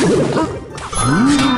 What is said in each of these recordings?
ほんまだ。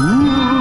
Ooh.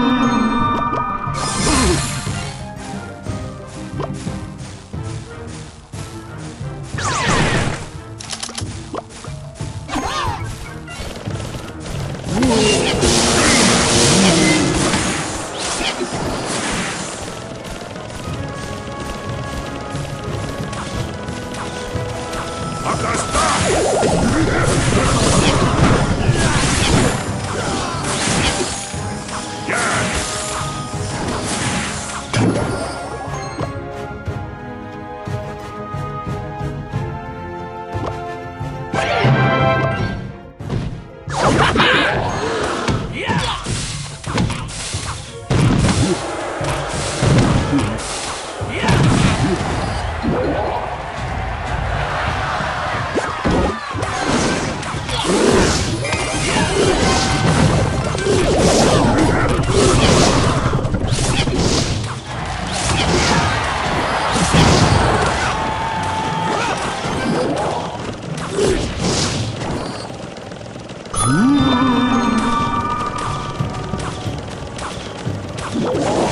Oh,